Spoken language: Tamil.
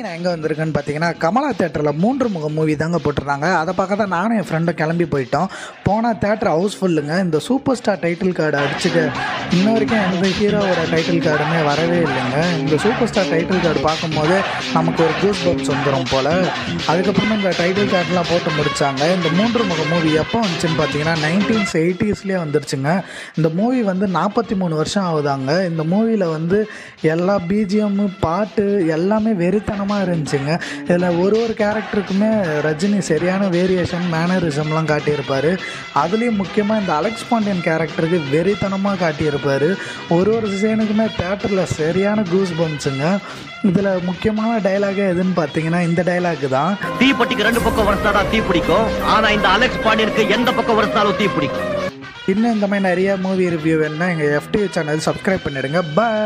நான் எங்கே வந்திருக்கேன்னு பார்த்தீங்கன்னா கமலா தேட்டரில் மூன்று முக மூவி தாங்க போட்டிருந்தாங்க. அதை பார்க்க தான் நானும் என் ஃப்ரெண்டும் கிளம்பி போயிட்டோம். போனால் தேட்டர் ஹவுஸ்ஃபுல்லுங்க இந்த சூப்பர் ஸ்டார் டைட்டில் கார்டு அடிச்சுக்க இன்ன வரைக்கும் எந்த ஹீரோவோட டைட்டில் கார்டுமே வரவே இல்லைங்க. இந்த சூப்பர் ஸ்டார் டைட்டில் கார்டு பார்க்கும்போது நமக்கு ஒரு ஜூஸ் பப்ஸ் வந்துடும் போல். அதுக்கப்புறமா இந்த டைட்டில் கார்டெலாம் போட்டு முடிச்சாங்க. இந்த மூன்று முக மூவி எப்போ வந்துச்சுன்னு பார்த்தீங்கன்னா நைன்டீன்ஸ் எயிட்டிஸ்லேயே வந்துருச்சுங்க. இந்த மூவி வந்து நாற்பத்தி மூணு வருஷம் ஆகுதாங்க. இந்த மூவியில் வந்து எல்லா பிஜிஎம்மு பாட்டு எல்லாமே வெறித்தனமாக இருந்துச்சுங்க. இதில் ஒரு ஒரு கேரக்டருக்குமே ரஜினி சரியான வேரியேஷன் மேனரிசம்லாம் காட்டியிருப்பார். அதுலேயும் முக்கியமாக இந்த அலெக்ஸ் பாண்டியன் கேரக்டருக்கு வெறித்தனமாக காட்டியிருப்பார். ஒரு ஒரு சீனுக்குமே தேட்டரில் சரியான கூஸ் பம்ஸுங்க இதில் முக்கியமான டைலாகே எதுன்னு பார்த்தீங்கன்னா இந்த டைலாக் தான். தீப்பெட்டிக்கு ரெண்டு பக்கம் வருஷாதான் தீ பிடிக்கும். ஆனா இந்த அலெக்ஸ் பாண்டியனுக்கு எந்த பக்கம் வருஷாலும் தீ பிடிக்கும். இன்னும் இந்த மாதிரி நிறைய மூவி ரிவ்யூ வேணுன்னா எங்கள் எஃப்டி சேனல் சப்ஸ்கிரைப் பண்ணிடுங்க. பாய்